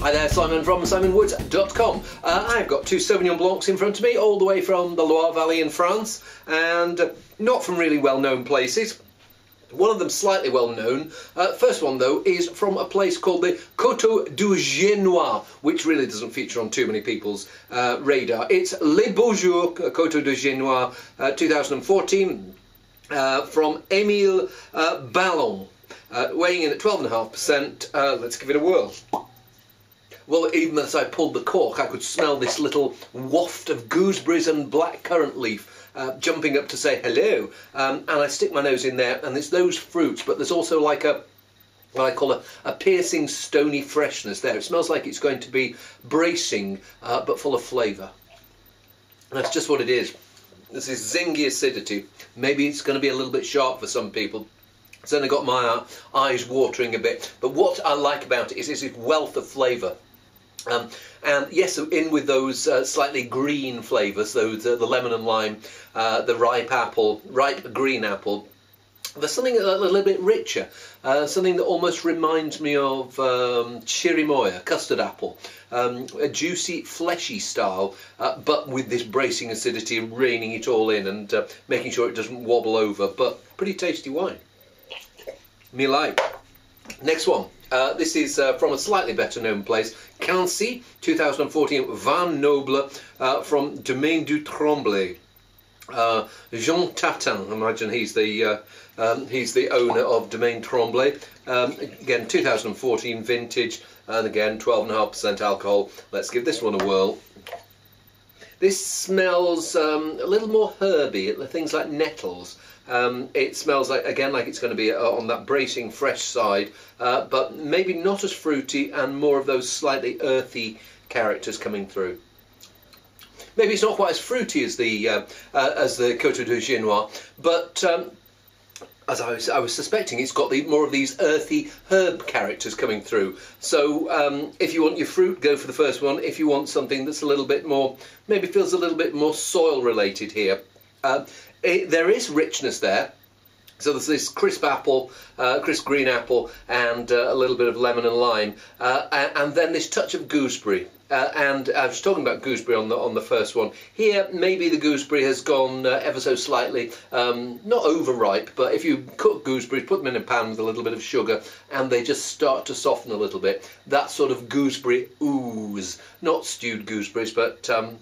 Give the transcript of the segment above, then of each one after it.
Hi there, Simon from simonwoods.com. Uh, I've got two Sauvignon Blancs in front of me, all the way from the Loire Valley in France, and uh, not from really well-known places. One of them slightly well known. Uh, first one though is from a place called the Coteaux du Giennois, which really doesn't feature on too many people's uh, radar. It's Les Beaux Jours Coteaux du Giennois uh, 2014 uh, from Émile uh, Balland, uh, weighing in at 12.5%. let's give it a whirl. Well, even as I pulled the cork, I could smell this little waft of gooseberries and black currant leaf uh, jumping up to say hello. Um, and I stick my nose in there, and it's those fruits, but there's also like a what I call a, a piercing, stony freshness there. It smells like it's going to be bracing, uh, but full of flavour. That's just what it is. This is zingy acidity. Maybe it's going to be a little bit sharp for some people. It's only got my uh, eyes watering a bit. But what I like about it is its wealth of flavour. Um, and yes, in with those uh, slightly green flavours, those uh, the lemon and lime, uh, the ripe apple, ripe green apple. There's something a little bit richer, uh, something that almost reminds me of um, chirimoya, custard apple, um, a juicy, fleshy style, uh, but with this bracing acidity reining it all in and uh, making sure it doesn't wobble over. But pretty tasty wine. Me like. Next one. Uh, this is uh, from a slightly better known place, Quincy, 2014, Vin Noble uh, from Domaine du Tremblay. Uh, Jean Tatin, imagine he's the uh, um, he's the owner of Domaine Tremblay. Um, again, 2014 vintage, and again 12.5% alcohol. Let's give this one a whirl. This smells um, a little more herby, things like nettles. Um, it smells like again like it's going to be uh, on that bracing fresh side, uh, but maybe not as fruity and more of those slightly earthy characters coming through. Maybe it's not quite as fruity as the uh, uh as the Coteaux du Giennois, but um, as I was, I was suspecting, it's got the, more of these earthy herb characters coming through. So um, if you want your fruit, go for the first one. If you want something that's a little bit more, maybe feels a little bit more soil related here, uh, it, there is richness there. So there's this crisp apple, uh, crisp green apple, and uh, a little bit of lemon and lime, uh, and then this touch of gooseberry. Uh, and I was talking about gooseberry on the on the first one. Here, maybe the gooseberry has gone uh, ever so slightly, um, not overripe, but if you cook gooseberries, put them in a pan with a little bit of sugar, and they just start to soften a little bit. That sort of gooseberry ooze, not stewed gooseberries, but um,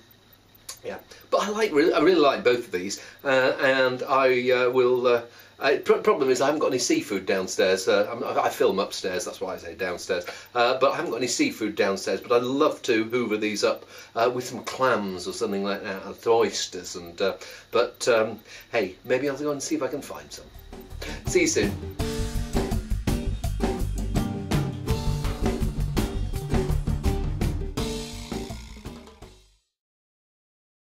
yeah, but I like really, I really like both of these, uh, and I uh, will. Uh, uh problem is I haven't got any seafood downstairs. Uh, I film upstairs, that's why I say downstairs. Uh, but I haven't got any seafood downstairs. But I'd love to hoover these up uh, with some clams or something like that, oysters. And but um, hey, maybe I'll go and see if I can find some. See you soon.